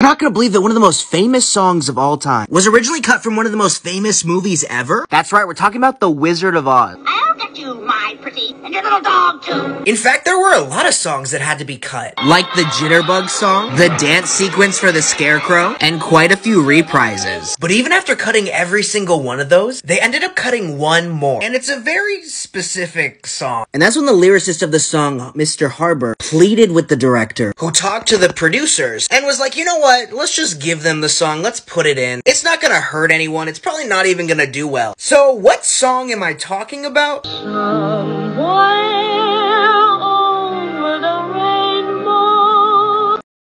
You're not gonna believe that one of the most famous songs of all time was originally cut from one of the most famous movies ever. That's right, we're talking about The Wizard of Oz. I'll get you, my pretty, and your little dog, too. In fact, there were a lot of songs that had to be cut. Like the Jitterbug song, the dance sequence for the Scarecrow, and quite a few reprises. But even after cutting every single one of those, they ended up cutting one more. And it's a very specific song. And that's when the lyricist of the song, Mr. Harburg, pleaded with the director, who talked to the producers, and was like, you know what? Let's just give them the song. Let's put it in. It's not gonna hurt anyone. It's probably not even gonna do well. So, what song am I talking about? Someone